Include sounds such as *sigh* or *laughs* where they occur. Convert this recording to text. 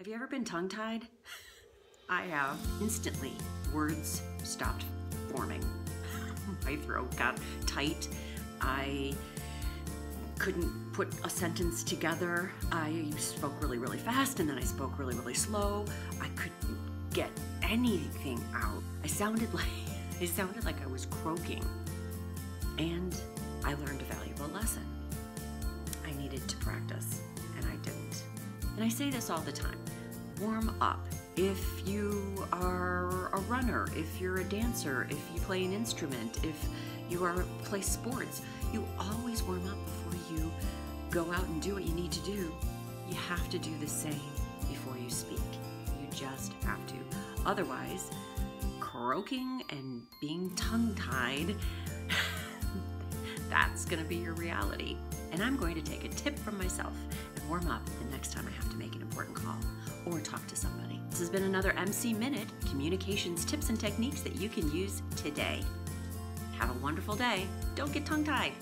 Have you ever been tongue tied? I have. Instantly, words stopped forming. *laughs* My throat got tight. I couldn't put a sentence together. I spoke really, really fast and then I spoke really, really slow. I couldn't get anything out. I sounded *laughs* like I sounded like I was croaking. And I learned a valuable lesson. I needed to practice. And I say this all the time warm up. If you are a runner, if you're a dancer, if you play an instrument, if you are play sports, you always warm up before you go out and do what you need to do. You have to do the same before you speak. You just have to. Otherwise, croaking and being tongue tied, *laughs* that's going to be your reality. And I'm going to take a tip from myself warm up the next time I have to make an important call or talk to somebody. This has been another MC Minute communications tips and techniques that you can use today. Have a wonderful day. Don't get tongue tied.